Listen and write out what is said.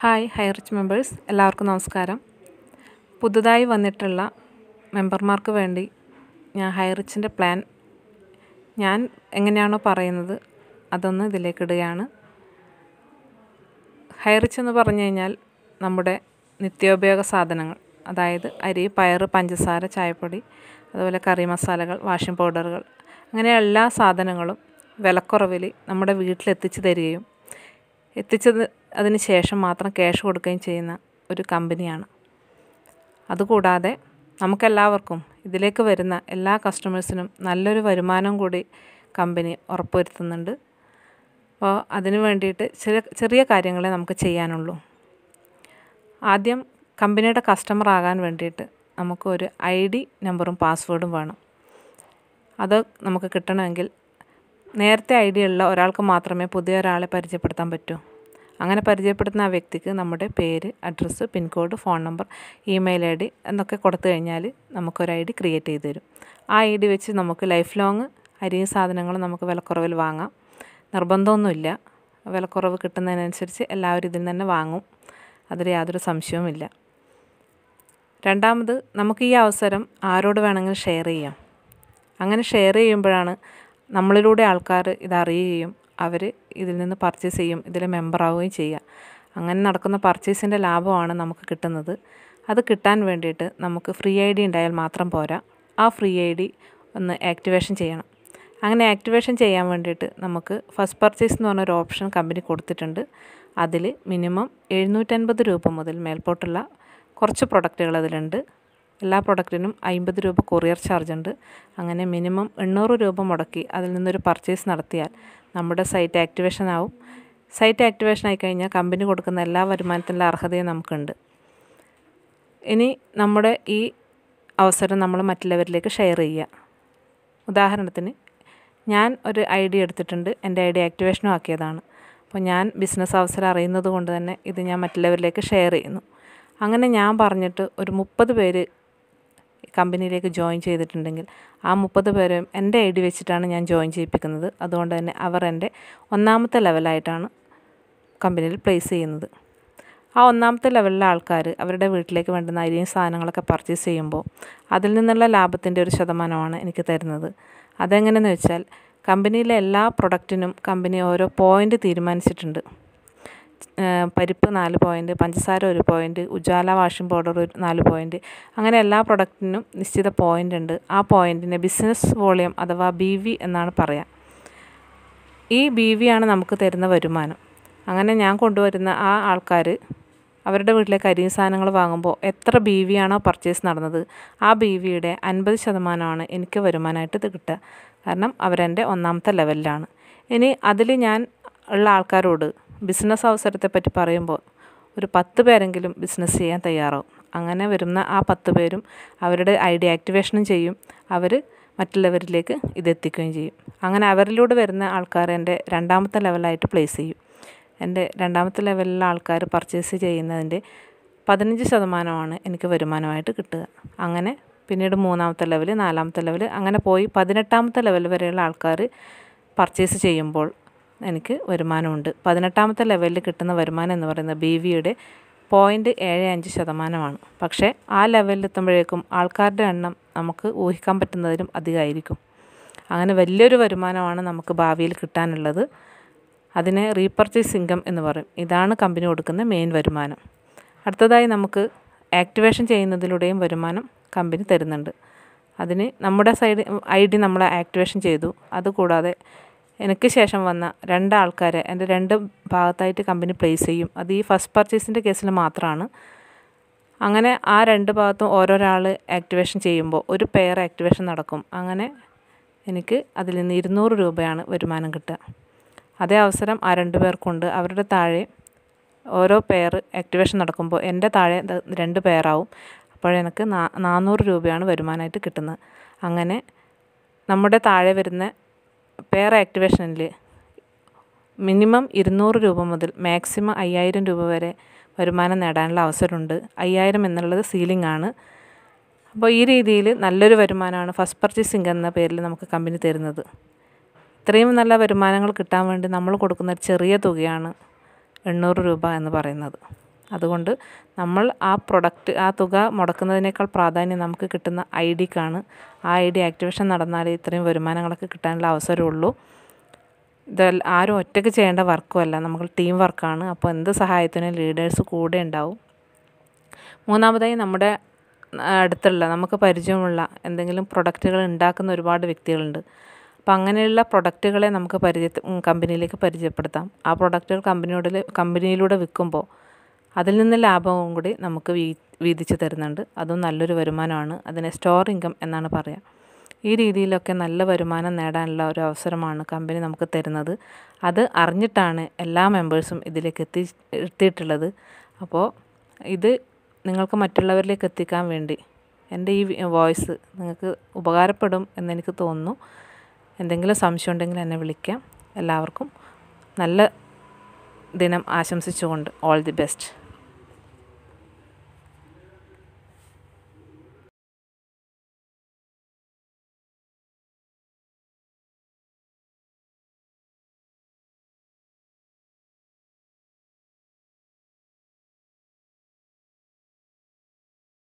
Hi high rich members എല്ലാവർക്കും നമസ്കാരം. പുതുതായി വന്നിട്ടുള്ള മെമ്പർമാർക്ക് വേണ്ടി ഞാൻ ഹൈ റിച്ചിന്റെ പ്ലാൻ ഞാൻ എങ്ങനെയാണോ പറയുന്നത് അതൊന്ന് ഇതിലേക്കിടുകയാണ് ഹൈ റിച്ച് എന്ന് പറഞ്ഞു കഴിഞ്ഞാൽ നമ്മുടെ നിത്യോപയോഗ സാധനങ്ങൾ അതായത് അരി പയർ പഞ്ചസാര ചായപ്പൊടി അതുപോലെ കറി മസാലകൾ വാഷിംഗ് പൗഡറുകൾ അങ്ങനെ എല്ലാ സാധനങ്ങളും വിലക്കുറവിൽ നമ്മുടെ വീട്ടിലെത്തിച്ച് തരികയും എത്തിച്ചത് അതിന് ശേഷം മാത്രം ക്യാഷ് കൊടുക്കുകയും ചെയ്യുന്ന ഒരു കമ്പനിയാണ് അതുകൂടാതെ നമുക്കെല്ലാവർക്കും ഇതിലേക്ക് വരുന്ന എല്ലാ കസ്റ്റമേഴ്സിനും നല്ലൊരു വരുമാനം കൂടി കമ്പനി ഉറപ്പുവരുത്തുന്നുണ്ട്. അപ്പോൾ അതിനു വേണ്ടിയിട്ട് ചെറിയ ചെറിയ കാര്യങ്ങളെ നമുക്ക് ചെയ്യാനുള്ളൂ. ആദ്യം കമ്പനിയുടെ കസ്റ്റമർ ആകാൻ വേണ്ടിയിട്ട് നമുക്ക് ഒരു ഐ ഡി നമ്പറും പാസ്വേഡും വേണം. അത് നമുക്ക് കിട്ടണമെങ്കിൽ നേരത്തെ ഐ ഡി ഉള്ള ഒരാൾക്ക് മാത്രമേ പുതിയ ഒരാളെ പരിചയപ്പെടുത്താൻ പറ്റൂ. അങ്ങനെ പരിചയപ്പെടുത്തുന്ന ആ വ്യക്തിക്ക് നമ്മുടെ പേര് address pincode phone number email I D എന്നൊക്കെ കൊടുത്തു കഴിഞ്ഞാൽ നമുക്കൊരു ഐ ഡി ക്രിയേറ്റ് ചെയ്ത് തരും. ആ ഐ ഡി വെച്ച് നമുക്ക് ലൈഫ് ലോങ് അരിയും സാധനങ്ങളും നമുക്ക് വിലക്കുറവിൽ വാങ്ങാം. നിർബന്ധമൊന്നുമില്ല. വിലക്കുറവ് കിട്ടുന്നതിനനുസരിച്ച് എല്ലാവരും ഇതിൽ തന്നെ വാങ്ങും. അതിൽ യാതൊരു സംശയവുമില്ല. രണ്ടാമത് നമുക്ക് ഈ അവസരം ആരോട് വേണമെങ്കിലും ഷെയർ ചെയ്യാം. അങ്ങനെ ഷെയർ ചെയ്യുമ്പോഴാണ് നമ്മളിലൂടെ ആൾക്കാർ ഇതറിയുകയും അവർ ഇതിൽ നിന്ന് പർച്ചേസ് ചെയ്യും ഇതിൽ മെമ്പറാവുകയും ചെയ്യുക. അങ്ങനെ നടക്കുന്ന പർച്ചേസിന്റെ ലാഭമാണ് നമുക്ക് കിട്ടുന്നത്. അത് കിട്ടാൻ വേണ്ടിയിട്ട് നമുക്ക് ഫ്രീ ഐ ഡി ഉണ്ടായാൽ മാത്രം പോരാ. ആ ഫ്രീ ഐ ഡി ഒന്ന് ആക്ടിവേഷൻ ചെയ്യണം. അങ്ങനെ ആക്ടിവേഷൻ ചെയ്യാൻ വേണ്ടിയിട്ട് നമുക്ക് ഫസ്റ്റ് പർച്ചേസ് എന്ന് പറഞ്ഞൊരു ഓപ്ഷൻ കമ്പനി കൊടുത്തിട്ടുണ്ട്. അതിൽ മിനിമം എഴുന്നൂറ്റൻപത് രൂപ മുതൽ മേൽപോട്ടുള്ള കുറച്ച് പ്രൊഡക്റ്റുകൾ അതിലുണ്ട്. എല്ലാ പ്രൊഡക്റ്റിനും അമ്പത് രൂപ കൊറിയർ ചാർജ് ഉണ്ട്. അങ്ങനെ മിനിമം എണ്ണൂറ് രൂപ മുടക്കി അതിൽ നിന്നൊരു പർച്ചേസ് നടത്തിയാൽ നമ്മുടെ സൈറ്റ് ആക്ടിവേഷൻ ആവും. സൈറ്റ് ആക്ടിവേഷൻ ആയി കഴിഞ്ഞാൽ കമ്പനി കൊടുക്കുന്ന എല്ലാ വരുമാനത്തിന്റെ അർഹതയും നമുക്കുണ്ട്. ഇനി നമ്മുടെ ഈ അവസരം നമ്മൾ മറ്റുള്ളവരിലേക്ക് ഷെയർ ചെയ്യുക. ഉദാഹരണത്തിന് ഞാൻ ഒരു ഐ ഡി എടുത്തിട്ടുണ്ട്. എന്റെ ഐ ഡി ആക്ടിവേഷനും ആക്കിയതാണ്. അപ്പോൾ ഞാൻ ബിസിനസ് അവസരം അറിയുന്നത് കൊണ്ട് തന്നെ ഇത് ഞാൻ മറ്റുള്ളവരിലേക്ക് ഷെയർ ചെയ്യുന്നു. അങ്ങനെ ഞാൻ പറഞ്ഞിട്ട് ഒരു മുപ്പത് പേര് കമ്പനിയിലേക്ക് ജോയിൻ ചെയ്തിട്ടുണ്ടെങ്കിൽ ആ മുപ്പത് പേരെയും എന്റെ ഐ ഡി വെച്ചിട്ടാണ് ഞാൻ ജോയിൻ ചെയ്യിപ്പിക്കുന്നത്. അതുകൊണ്ട് തന്നെ അവർ എന്റെ ഒന്നാമത്തെ ലെവലായിട്ടാണ് കമ്പനിയിൽ പ്ലേസ് ചെയ്യുന്നത്. ആ ഒന്നാമത്തെ ലെവലിലെ ആൾക്കാർ അവരുടെ വീട്ടിലേക്ക് വേണ്ടുന്ന അരിയും സാധനങ്ങളൊക്കെ പർച്ചേസ് ചെയ്യുമ്പോൾ അതിൽ നിന്നുള്ള ലാഭത്തിന്റെ ഒരു ശതമാനമാണ് എനിക്ക് തരുന്നത്. അതെങ്ങനെയെന്ന് വെച്ചാൽ കമ്പനിയിലെ എല്ലാ പ്രൊഡക്റ്റിനും കമ്പനി ഓരോ പോയിന്റ് തീരുമാനിച്ചിട്ടുണ്ട്. പരിപ്പ് നാല് പോയിന്റ് പഞ്ചസാര ഒരു പോയിന്റ് ഉജാല വാഷിംഗ് പൗഡർ ഒരു നാല് പോയിന്റ് അങ്ങനെ എല്ലാ പ്രൊഡക്റ്റിനും നിശ്ചിത പോയിന്റ് ഉണ്ട്. ആ പോയിന്റിനെ ബിസിനസ് വോളിയം അഥവാ ബി വി എന്നാണ് പറയുക ഈ ബി വി ആണ് നമുക്ക് തരുന്ന വരുമാനം. അങ്ങനെ ഞാൻ കൊണ്ടുവരുന്ന ആ ആൾക്കാർ അവരുടെ വീട്ടിലേക്ക് കരി സാധനങ്ങൾ വാങ്ങുമ്പോൾ എത്ര ബി വി ആണോ പർച്ചേസ് നടന്നത്? ആ ബി വിയുടെ അൻപത് ശതമാനമാണ് എനിക്ക് വരുമാനമായിട്ട് കിട്ടുക. കാരണം അവരെന്റെ ഒന്നാമത്തെ ലെവലിലാണ് ഇനി അതിൽ ഞാൻ ഉള്ള ആൾക്കാരോട് ബിസിനസ് അവസരത്തെപ്പറ്റി പറയുമ്പോൾ ഒരു പത്ത് പേരെങ്കിലും ബിസിനസ് ചെയ്യാൻ തയ്യാറാവും. അങ്ങനെ വരുന്ന ആ പത്ത് പേരും അവരുടെ ഐ ഡി ആക്ടിവേഷനും ചെയ്യും. അവർ മറ്റുള്ളവരിലേക്ക് ഇതെത്തിക്കുകയും ചെയ്യും. അങ്ങനെ അവരിലൂടെ വരുന്ന ആൾക്കാർ എന്റെ രണ്ടാമത്തെ ലെവലായിട്ട് പ്ലേസ് ചെയ്യും. എന്റെ രണ്ടാമത്തെ ലെവലിലെ ആൾക്കാർ പർച്ചേസ് ചെയ്യുന്നതിന്റെ പതിനഞ്ച് ശതമാനമാണ് എനിക്ക് വരുമാനമായിട്ട് കിട്ടുക. അങ്ങനെ പിന്നീട് മൂന്നാമത്തെ ലെവൽ നാലാമത്തെ ലെവൽ അങ്ങനെ പോയി പതിനെട്ടാമത്തെ ലെവൽ വരെയുള്ള ആൾക്കാർ പർച്ചേസ് ചെയ്യുമ്പോൾ എനിക്ക് വരുമാനമുണ്ട്. പതിനെട്ടാമത്തെ ലെവലിൽ കിട്ടുന്ന വരുമാനം എന്ന് പറയുന്നത് ബി വിയുടെ പോയിന്റ് ഏഴ് അഞ്ച് ശതമാനമാണ്. പക്ഷേ ആ ലെവലിൽ എത്തുമ്പോഴേക്കും ആൾക്കാരുടെ എണ്ണം നമുക്ക് ഊഹിക്കാൻ പറ്റുന്നതിലും അധികമായിരിക്കും. അങ്ങനെ വലിയൊരു വരുമാനമാണ് നമുക്ക് ഭാവിയിൽ കിട്ടാനുള്ളത്. അതിനെ റീപർച്ചേസ് ഇൻകം എന്ന് പറയും. ഇതാണ് കമ്പനി കൊടുക്കുന്ന മെയിൻ വരുമാനം. അടുത്തതായി നമുക്ക് ആക്ടിവേഷൻ ചെയ്യുന്നതിലൂടെയും വരുമാനം കമ്പനി തരുന്നുണ്ട്. അതിന് നമ്മുടെ സൈഡ് ഐ ഡി നമ്മൾ ആക്ടിവേഷൻ ചെയ്തു. അതുകൂടാതെ എനിക്ക് ശേഷം വന്ന രണ്ട് ആൾക്കാരെ എന്റെ രണ്ട് ഭാഗത്തായിട്ട് കമ്പനി പ്ലേസ് ചെയ്യും. അത് ഈ ഫസ്റ്റ് പർച്ചേസിന്റെ കേസിൽ മാത്രമാണ് അങ്ങനെ ആ രണ്ട് ഭാഗത്തും ഓരോരാൾ ആക്ടിവേഷൻ ചെയ്യുമ്പോൾ ഒരു പെയർ ആക്ടിവേഷൻ നടക്കും. അങ്ങനെ എനിക്ക് അതിൽ നിന്ന് ഇരുന്നൂറ് രൂപയാണ് വരുമാനം കിട്ടുക. അതേ അവസരം ആ രണ്ട് പേർക്കുണ്ട്. അവരുടെ താഴെ ഓരോ പെയർ ആക്ടിവേഷൻ നടക്കുമ്പോൾ എന്റെ താഴെ രണ്ട് പെയറാവും. അപ്പോഴെനിക്ക് നാ നാനൂറ് രൂപയാണ് വരുമാനമായിട്ട് കിട്ടുന്നത്. അങ്ങനെ നമ്മുടെ താഴെ വരുന്ന പെയർ ആക്ടിവേഷനിൽ മിനിമം ഇരുന്നൂറ് രൂപ മുതൽ മാക്സിമം അയ്യായിരം രൂപ വരെ വരുമാനം നേടാനുള്ള അവസരമുണ്ട്. അയ്യായിരം എന്നുള്ളത് സീലിംഗ് ആണ്. അപ്പോൾ ഈ രീതിയിൽ നല്ലൊരു വരുമാനമാണ് ഫസ്റ്റ് പർച്ചേസിംഗ് എന്ന പേരിൽ നമുക്ക് കമ്പനി തരുന്നത്. ഇത്രയും നല്ല വരുമാനങ്ങൾ കിട്ടാൻ വേണ്ടി നമ്മൾ കൊടുക്കുന്ന ഒരു ചെറിയ തുകയാണ് എണ്ണൂറ് രൂപ എന്ന് പറയുന്നത്. അതുകൊണ്ട് നമ്മൾ ആ പ്രൊഡക്റ്റ് ആ തുക മുടക്കുന്നതിനേക്കാൾ പ്രാധാന്യം നമുക്ക് കിട്ടുന്ന ഐ ഡിക്കാണ് ആ ഐ ഡി ആക്ടിവേഷൻ നടന്നാലേ ഇത്രയും വരുമാനങ്ങളൊക്കെ കിട്ടാനുള്ള അവസരമുള്ളൂ. ഇത് ആരും ഒറ്റയ്ക്ക് ചെയ്യേണ്ട വർക്കുമല്ല നമ്മൾ ടീം വർക്കാണ് അപ്പോൾ എന്ത് സഹായത്തിനും ലീഡേഴ്സ് കൂടെ ഉണ്ടാവും. മൂന്നാമതായി നമ്മുടെ അടുത്തുള്ള നമുക്ക് പരിചയമുള്ള എന്തെങ്കിലും പ്രൊഡക്റ്റുകൾ ഉണ്ടാക്കുന്ന ഒരുപാട് വ്യക്തികളുണ്ട്. അപ്പോൾ അങ്ങനെയുള്ള പ്രൊഡക്റ്റുകളെ നമുക്ക് പരിചയ കമ്പനിയിലേക്ക് പരിചയപ്പെടുത്താം. ആ പ്രൊഡക്റ്റുകൾ കമ്പനിയോട് കമ്പനിയിലൂടെ വിൽക്കുമ്പോൾ അതിൽ നിന്ന് ലാഭവും കൂടി നമുക്ക് വീ വീതിച്ച് തരുന്നുണ്ട്. അതും നല്ലൊരു വരുമാനമാണ്. അതിനെ സ്റ്റോർ ഇൻകം എന്നാണ് പറയുക ഈ രീതിയിലൊക്കെ നല്ല വരുമാനം നേടാനുള്ള ഒരു അവസരമാണ് കമ്പനി നമുക്ക് തരുന്നത്. അത് അറിഞ്ഞിട്ടാണ് എല്ലാ മെമ്പേഴ്സും ഇതിലേക്ക് എത്തി എത്തിയിട്ടുള്ളത്. അപ്പോൾ ഇത് നിങ്ങൾക്ക് മറ്റുള്ളവരിലേക്ക് എത്തിക്കാൻ വേണ്ടി എന്റെ ഈ വോയിസ് നിങ്ങൾക്ക് ഉപകാരപ്പെടും എന്നെനിക്ക് തോന്നുന്നു. എന്തെങ്കിലും സംശയം ഉണ്ടെങ്കിൽ എന്നെ വിളിക്കാം. എല്ലാവർക്കും നല്ല ദിനം ആശംസിച്ചുകൊണ്ട് ഓൾ ദി ബെസ്റ്റ്